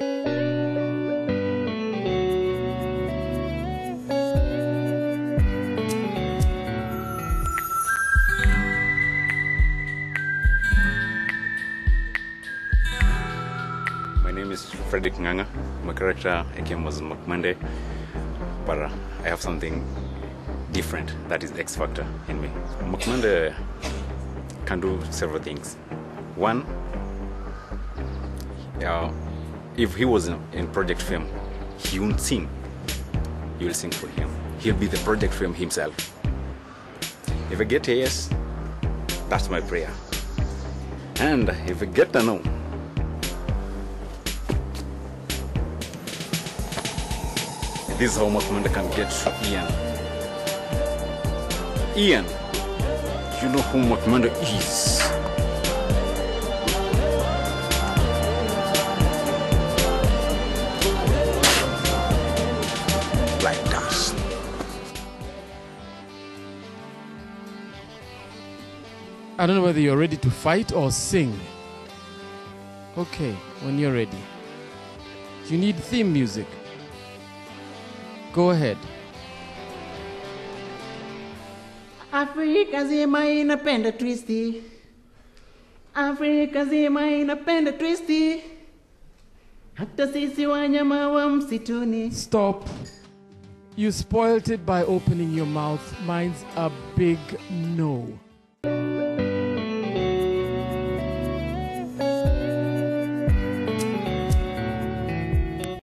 My name is Frederick Nganga. My character again was Makmende, but uh, I have something different that is X factor in me. Makmende can do several things. One, uh, if he was in, in Project Fame, he won't sing. You will sing for him. He'll be the Project Fame himself. If I get a yes, that's my prayer. And if I get a no, This is how Makmende can get to Ian. Ian, you know who Makmende is. Like that. I don't know whether you're ready to fight or sing. Okay, when you're ready. You need theme music. Go ahead. Afrika zima inapenda twisti, Afrika zima inapenda twisti, hata sisi wanyama wa msituni. Stop. You spoilt it by opening your mouth. Mine's a big no.